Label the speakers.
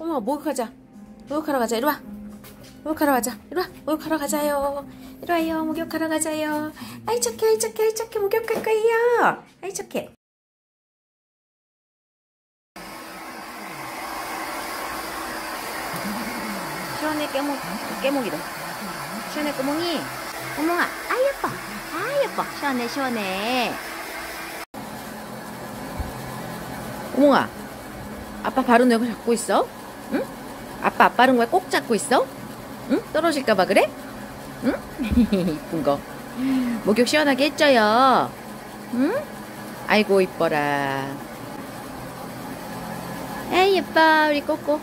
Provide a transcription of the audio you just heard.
Speaker 1: 어머 목욕하자. 목욕하러 가자. 이리 와. 목욕하러 가자. 이리 와. 목욕하러 가자요. 이리 와요. 목욕하러 가자요. 아이 착해 아이 착해 아이 착해. 목욕할 거예요. 아이 착해. 시원해 깨목 깨목이다 시원해 꼬몽이. 꼬몽아 아 예뻐. 아 예뻐. 시원해 시원해. 꼬몽아 아빠 바른 왜 잡고 있어? 응? 아빠 안 바른 거에 꼭 잡고 있어? 응? 떨어질까 봐 그래? 응? 이쁜 거 목욕 시원하게 했죠요 응? 아이고 이뻐라 에이 예뻐 우리 꼬꼬